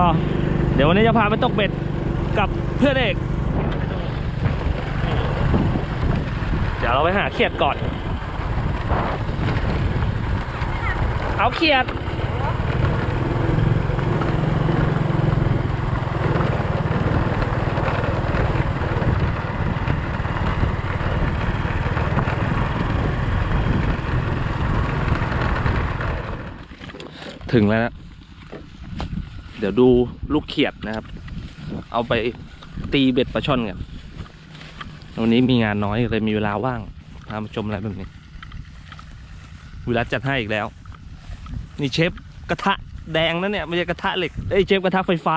ก็เดี๋ยววันนี้จะพาไปตกเบ็ดกับเพื่อนเอกเดี๋ยวเราไปหาเขียดก่อน เอาเขียดถึงแล้วนะ เดี๋ยวดูลูกเขียดนะครับ เอาไปตีเบ็ดปลาช่อนกันวันนี้มีงานน้อยเลยมีเวลาว่างพามาชมอะไรแบบนี้เวลาจัดให้อีกแล้ว นี่เชฟกระทะแดงนะเนี่ยไม่ใช่กระทะเหล็กเอ้ยเชฟกระทะไฟฟ้า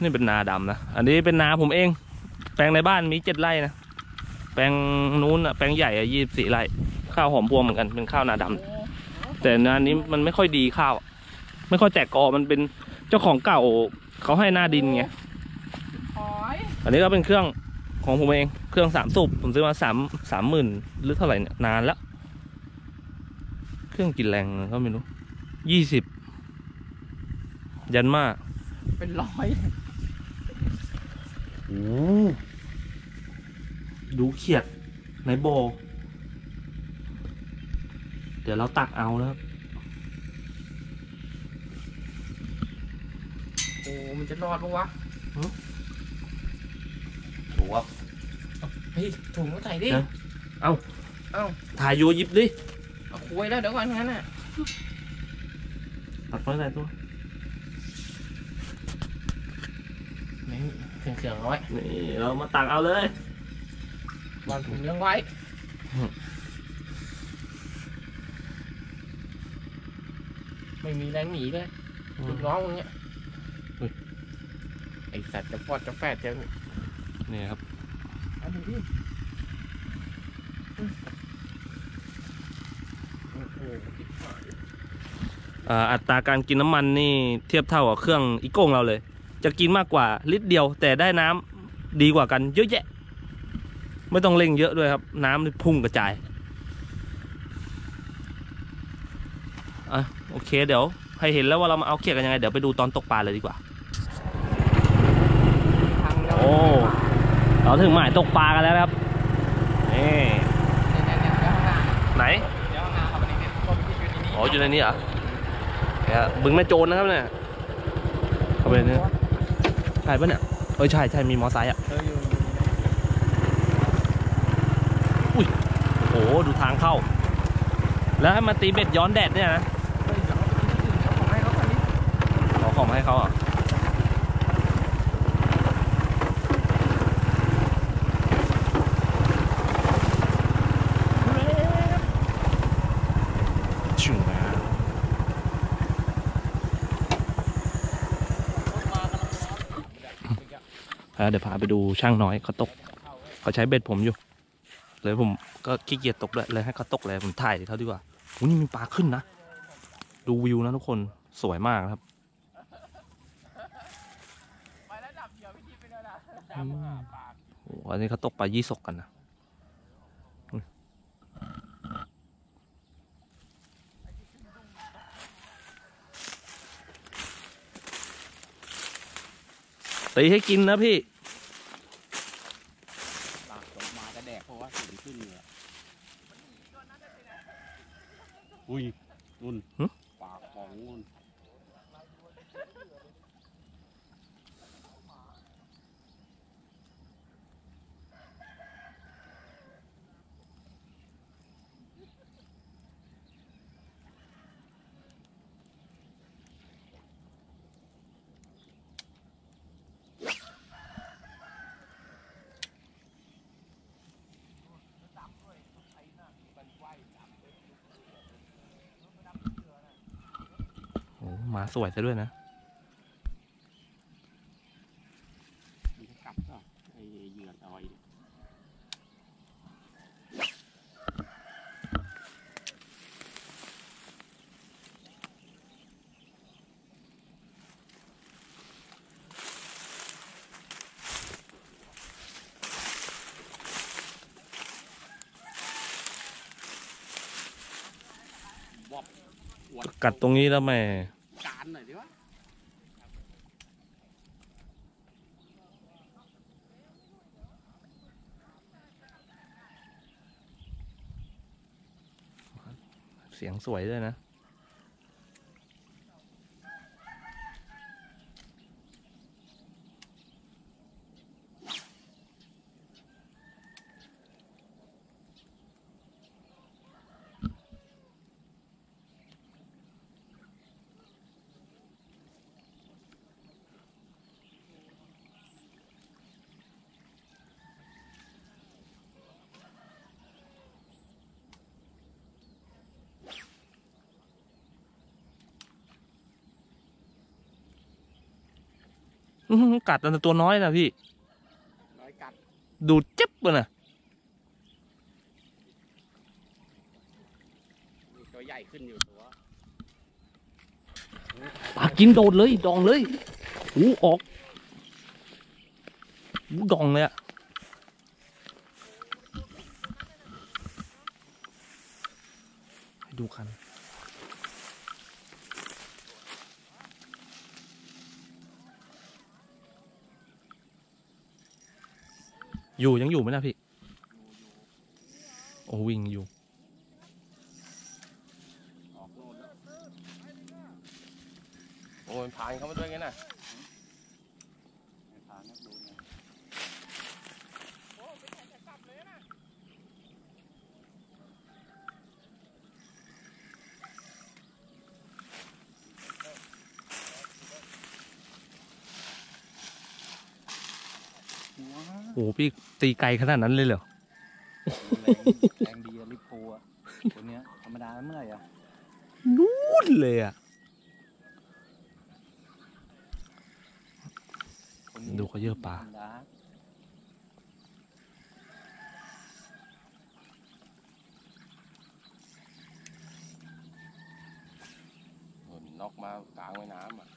นี่เป็นนาดำนะ อันนี้เป็นนาผมเอง แปลงในบ้านมีเจ็ดไร่นะ แปลงนู้นอะแปลงใหญ่อะยี่สิบสี่ไร่ ข้าวหอมพวงเหมือนกันเป็นข้าวนาดำ แต่นานี้มันไม่ค่อยดีข้าวอะไม่ค่อยแตกกอมันเป็นเจ้าของเก่าเขาให้หน้าดินไงหอยอันนี้ก็เป็นเครื่องของผมเองเครื่องสามสูบผมซื้อมาสามสามหมื่นหรือเท่าไหร่เนี่ยนานแล้ว เครื่องกินแรงก็ไม่รู้ยี่สิบยันมาเป็นร้อยโอ้ดูเขียดในโบเดี๋ยวเราตักเอานะครับโอ้มันจะรอดปะวะถูกครับเฮ้ยถุงก็ใส่ดิเดี๋ยวเอ้าเอ้าถ่ายอยูหยิบดิเอาคุยแล้วเดี๋ยวก่อนงั้นน่ะตัดไว้ไหนตัวนี่เสียงเสียงน้อยนี่เรามาตักเอาเลยวางถุงเลี้ยงไว้ อืม ไม่มีแรงหนีเลยลูกน้องมึงเนี่ยเฮ้ยไอสัตว์จะฟอดจะแฝดจะนี่ครับอันนี้ดิโอ้โหอ่าอัตราการกินน้ำมันนี่เทียบเท่ากับเครื่องอีโก้งเราเลย จะกินมากกว่าลิตรเดียว แต่ได้น้ำดีกว่ากันเยอะแยะ ไม่ต้องเร่งเยอะด้วยครับ น้ำนี่พุ่งกระจายอะโอ เคเดี๋ยวให้เห็นแล้วว่าเรามาเอาเขียดกันยังไง เดี๋ยวไปดูตอนตกปลาเลยดีกว่าทางเราโอ้เราถึงหมายตกปลากันแล้วนะครับนี่เนี่ยเนี่ยเนี่ยเดี๋ยวข้างหน้าไหนเดี๋ยวข้างหน้าครับอันนี้เนี่ยก็ไปที่อยู่ที่นี่อ๋ออยู่ในนี้เหรอเนี่ยบึงแม่โจรนะครับเนี่ยเข้าไปในนี้ใช่ปะเนี่ยเอ้ยใช่ใช่มีมอไซค์อะเอออยู่อยู่โอ้โหดูทางเข้า แล้วให้มาตีเบ็ดย้อนแดดเนี่ยนะ มาให้เขาอะชิงมาอะเดี๋ยวพาไปดูช่างน้อยเขาตกเขาใช้เบ็ดผมอยู่ เลยผมก็ขี้เกียจตกเลยเลยให้เขาตกเลยผมถ่ายเขาดีกว่าโอ้นี่มีปลาขึ้นนะ ดูวิวนะทุกคนสวยมากครับ ไปแล้วดับเดียวพี่ทีไปแล้วนะ อืม โอ้โหอันนี้เขาตกปลายี่สกกันนะตีให้กินนะพี่ ปากตกมากระแดกเพราะว่าสิ่งขึ้นเลย อุ้ยนุ่น หึ ปากของนุ่น โอ้ห มาสวยซะด้วยนะมันจะกลับก็ไอเหยื่อดอยเนี่ยวับอวดกัดตรงนี้แล้วแม่ การหน่อยดิวะ เสียงสวยด้วยนะ อื้อหือ กัดแต่ตัวน้อยนะพี่ร้อยกัดดูดจิ๊บเลยนะมีตัวใหญ่ขึ้นอยู่ตัวปลากินโดดเลย ดองเลยหูออกหูดองเลยอะให้ดูคัน อยู่ยังอยู่ไหมนะพี่ โอ้วิ่งอยู่โน่นแล้วโอ้ยผ่านเข้ามาด้วยกันน่ะ ผ่านนักดูเนี่ย โอ้ พี่ตีไกลขนาดนั้นเลยเหรอแรงแรงดีอะลิปโพอะตัวเนี้ยธรรมดาเมื่อไหร่อะนู่นเลยอะคนนี้ดูเขาเยอะปลาธรรมดาโดนน็อกมากลางแม่น้ำอะ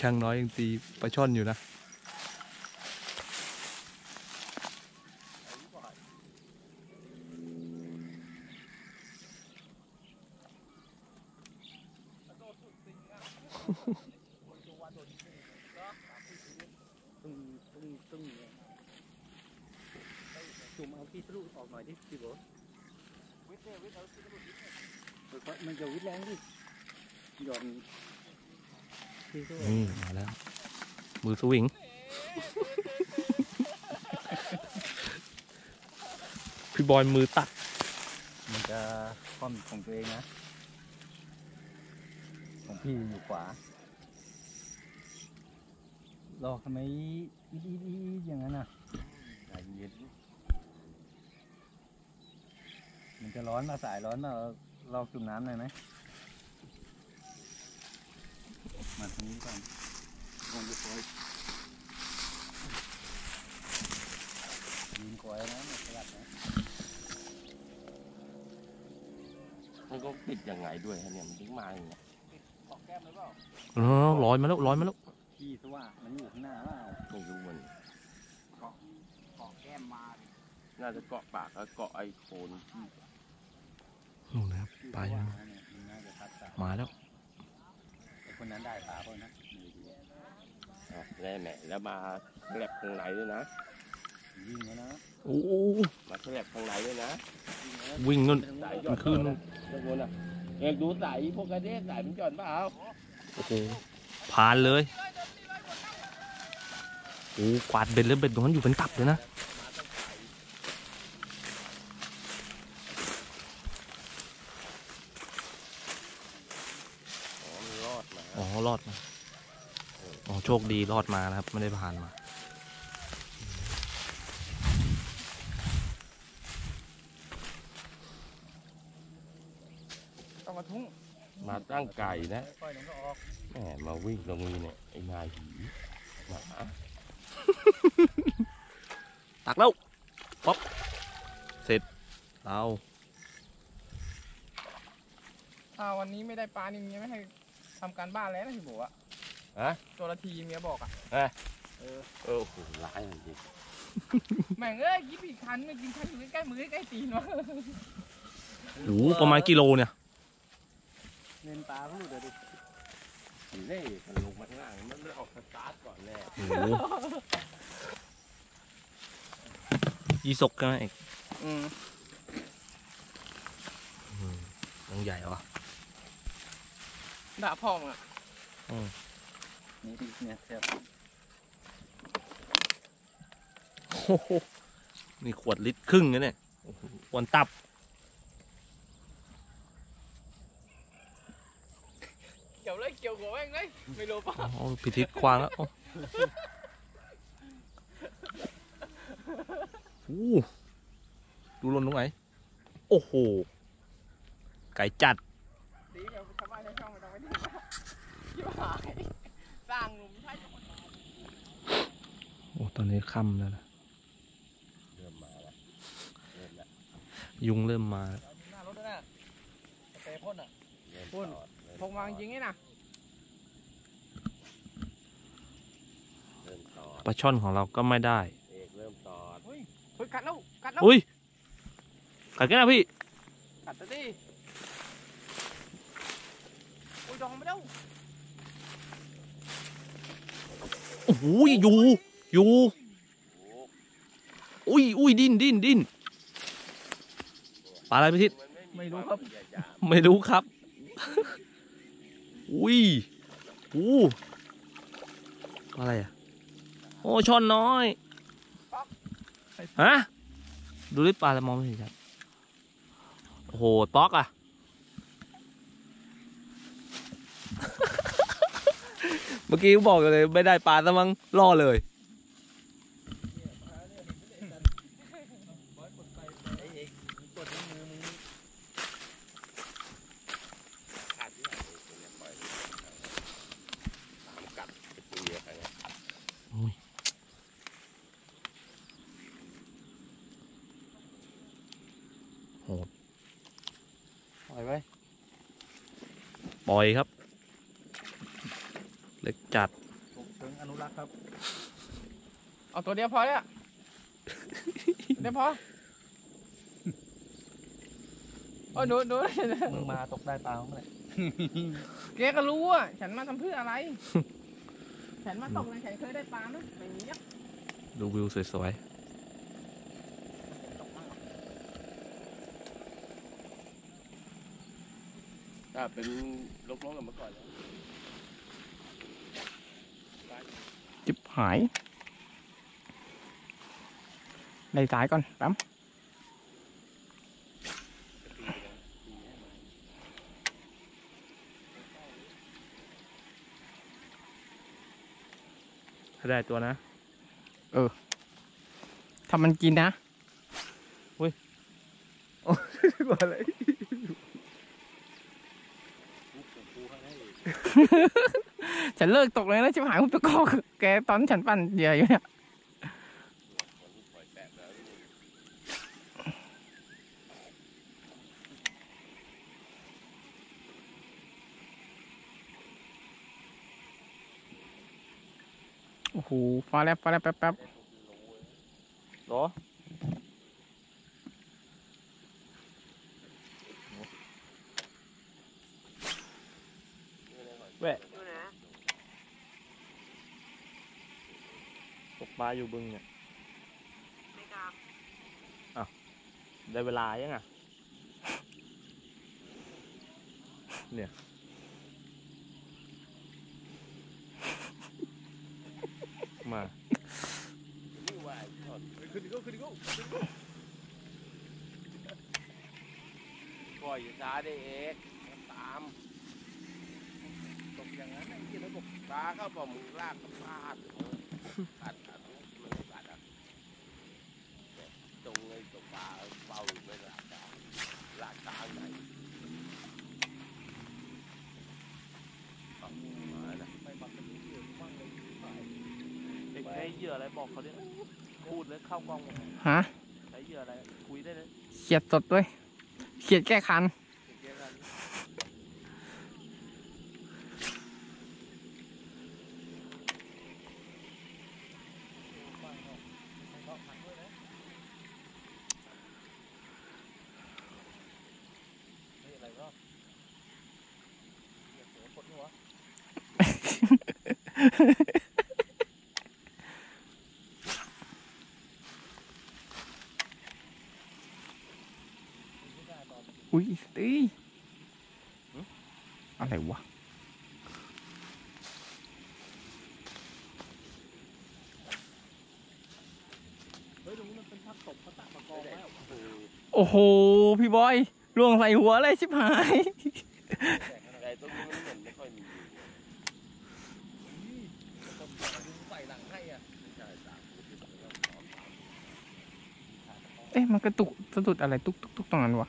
ช่างน้อยยังตีปลาช่อนอยู่นะ ตึ้งตึ้งตึ้งเนี่ยจุ่มเอาพี่ทะลุออกหน่อยดิพี่โบวิทย์เนี่ยวิทย์เอาพี่ทะลุวิทย์เนี่ยมันจะวิทย์แรงดิหย่อนพี่ทะลุนี่มาแล้ว มือสวิงพี่บอยมือตัด มันจะคล่อมของตัวเองนะ ของพี่อยู่ขวา รอทำไมอีดอีดอีดอีดอย่างนั้นน่ะใจเย็นมันจะร้อนมาสายร้อนมาเราจุ่มน้ำหน่อยไหมมาตรงนี้ก่อนลงไปโอยยิงกอยนะมันขยับนะมันก็ติดยังไงด้วยฮะเนี่ยมันถึงมาอย่างเงี้ยออกแก้มหรือเปล่าเออลอยมาแล้วลอยมาแล้ว พี่สว่ามันอยู่ข้างหน้าเปล่าไม่รู้มันเกาะแก้มมาดิน่าจะเกาะปากแล้วเกาะไอ้โคนที่นู่นนะครับพี่ไปสว่าเนี่ยมันน่าจะพัดสายมาแล้ว ไอ้คนนั้นได้ปลาเปล่านะไม่รู้อะแน่แหม่แล้วมาแลบข้างในด้วยนะยิงแล้วนะโอ้โหมาแลบข้างในด้วยนะยิงแล้ววิ่งนู่น สายหย่มัอนนขึ้นนะตรงนู้นอะเอกดูสายพวกกระเด้สายมันหย่อนเปล่าโอ้โหผ่านเลย โอ้กวาดเบ็ดเลยเบ็ดตรงนั้นอยู่เป็นตับเลยนะอ๋อมันรอดมาอ๋อรอดมาอ๋อโชคดีรอดมานะครับ ไม่ได้ผ่านมาต้องกระทุ้งมาตั้งไก่นะค่อยๆมันก็ออกแหมมาวิ่งตรงนี้เนี่ยไอ้นายหีหมา ตักแล้วป๊อปเสร็จเราถ้าวันนี้ไม่ได้ปลานี่เมียไม่ให้ทำการบ้านแล้วนะพี่บัวอะฮะตัวละทีเมียบอกอะเออโอ้โหร้ายจริงแม่งเอ้ยยิบอีกคันไม่กินคันอยู่ใกล้ๆมือใกล้ๆตีนวะโอ้โหประมาณกิโลเนี่ยเน้นปลาเขาหลุดเลยดิ เล่มันลงมาข้างล่างมันไม่ออกสตาร์ทก่อนแน่โอ้โหยี่สกกันไหมเอกอืมยังใหญ่วะด่าพ่อมึงอะนี่ดิเนี่ยแซ่บโอ้โหนี่ขวดลิตรครึ่งนะเนี่ยโอ้โหควรตับ เกี่ยวเลยเกี่ยวหัวแม่ งเลยไม่รู้ป่ะอ๋อพิทิศควางแล้วโอ้โหดูลนตรงไหน โอ้โห ไก่จัดดีเดี๋ยวชาวบ้านชาวช่องไม่ต้องไปถึงนะชิบหายสร้างหลุมใช่จังหวัดโอ้ตอนนี้ค่ำแล้วนะเริ่มมาแล้วเริ่มแล้วยุงเริ่มมาแล้วหน้ารถด้วยนะสเปรย์พ่นอะเริ่มพ่นตอดเริ่มพงวางจริงไงนะ เริ่มตอด ปลาช่อนของเราก็ไม่ได้ เอกเริ่มตอดเฮ้ยกัดแล้วกัดแล้วอุ้ยกัดกันนะพี่ กัดซะดิโอ้ยดองไม่ได้โอ้โหอยู่อยู่โอ้อุ้ยอุ้ยดิ้นดิ้นดิ้นปลาอะไรพี่ทิศมันไม่รู้ครับวามพยายามไม่รู้ครับ อุ้ยอู้ปลาอะไรอะ โอ้ช่อนน้อยฮะดูริปลาแล้วมองไม่เห็นชับโอ้โหป๊อกอะเมื่อกี้บอกเลยไม่ได้ปลาซะมั้งล่อเลย ขาดที่ไหนเอกเนี่ยปล่อยตามกัดไปตีอะไรเนี่ย ปล่อยไว้ ปล่ อยครับ เล็กจัดถูกถึงอนุรักษ์ครับ เอาตัวเดียวพอเนี่ยเดี๋ยวพอโอ้ยดูดูมึงมาตกได้ปลาเมื่อไหร่แกก็รู้อะฉันมาทำเพื่ออะไร ฉันมาตกนะฉันเคยได้ปลาไหมไม่มีอะดูวิวสวย ถ้าเป็นลกๆกันมาก่อนแล้วจิบหายในสายก่อนแป๊บๆถ้าได้ตัวนะถ้ามันกินนะอะไร ฉันเลิกตกเลยนะชิบหายคุณตะกอกแกตอนฉันปั่นเหยื่ออยู่เนี่ยโอ้โหฟ้าแลบฟ้าแลบแป๊บแป๊บเหรอ แวะตกปลาอยู่บึงเนี่ยอ้าวได้เวลายังอะ เนี่ย มานี่ว่าไอ้ทอดขึ้นดิโก้ขึ้นดิโก้ขึ้นดิโก้ปล่อยช้าได้เอกตามตก อย่างนั้นไอ้ที่ระบบตาเข้าบอกมึงลากกระพาดขาดขาดมันขาดอะตรงเลยตกปลาเป่าไม่ลากตาลากตาไหนมานะไม่ปักเป็นที่อื่นบ้างเลยไปเด็กใช้เหยื่ออะไรบอกเขาดิพูดเลยเข้ากล้องหมดฮะใช้เหยื่ออะไรคุยได้เลยเขียดสดด้วยเขียดแก้คันเกี่ยวกัน อุ้ยตีอะไรวะ เฮ้ยตรงนี้มันเป็นพักตบพักตะมา องแล้วโอ้โห พี่บอยล่วงใส่หัวเลยชิบหายเหมือนไม่ค่อยมีใส่หลังให้อะใช่สามเอ๊ะมันกระตุกสะดุดอะไรตุกตุกตุกตรงนั้นวะ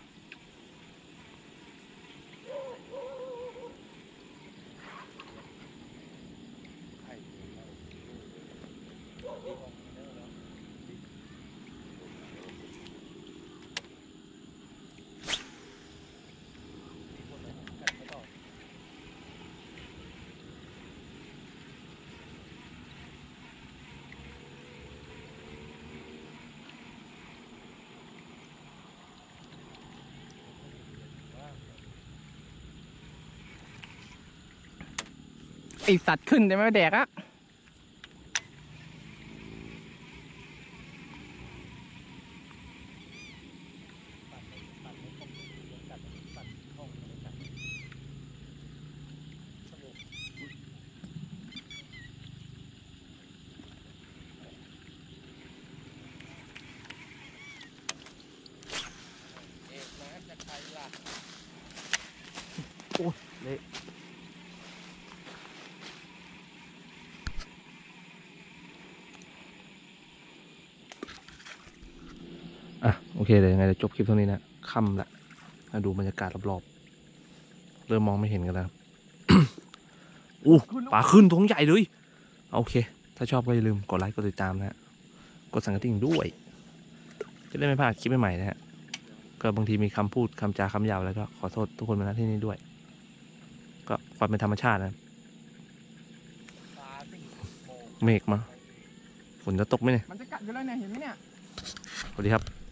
ไอสัตว์ขึ้นแต่ไม่แดกอะ เอกนะจะใครล่ะ อะโอเคเดี๋ยวยังไงเดี๋ยวจบคลิปเท่านี้นะค่ำละมาดูบรรยากาศรอบๆเริ่มมองไม่เห็นกันแล้วอู้ปลาขึ้นท้องใหญ่เลยโอเค ถ้าชอบก็อย่าลืมกดไลค์กดติดตามนะฮะกดสั่งกระดิ่งด้วย จะได้ไม่พลาดคลิปใหม่ๆนะฮะก็บางทีมีคำพูดคำจาคำหยาบอะไรก็ขอโทษทุกคนมาณที่นี้ด้วย ก็ความเป็นธรรมชาตินะปลาสิ่งเมฆมาฝนจะตกไหมเนี่ยมันจะกัดอยู่แล้วเนี่ยเห็นไหมเนี่ย สวัสดีครับ